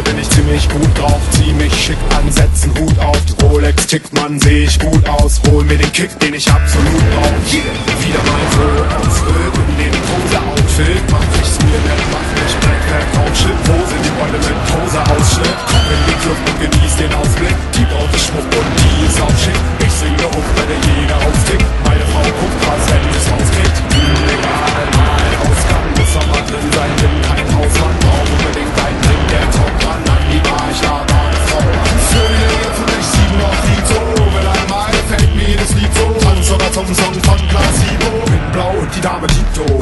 Heute bin ich ziemlich gut drauf, zieh mich schick an, setz einen Hut auf. Die Rolex tickt, man seh ich gut aus. Hol mir den Kick, den ich absolut brauch. Yeah. wieder mal so und zurück und nehm die Pose outfit. Mach ich's mir Smearman, mach mich Blackpack, Raumschiff. Wo sind die Beule mit Pose ausschnitt? Komm in die Club und genieß den Ausblick. Die braucht Schmuck und die ist auch schick. Ich singe hoch, wenn der jeder auftickt. Meine Frau guckt, was wenn ich's rauskriegt. Illegal, mein Ausgang, muss am drin sein, bin kein Hausmann, brauche auf den Song von Placebo in Blau und die Dame Tito.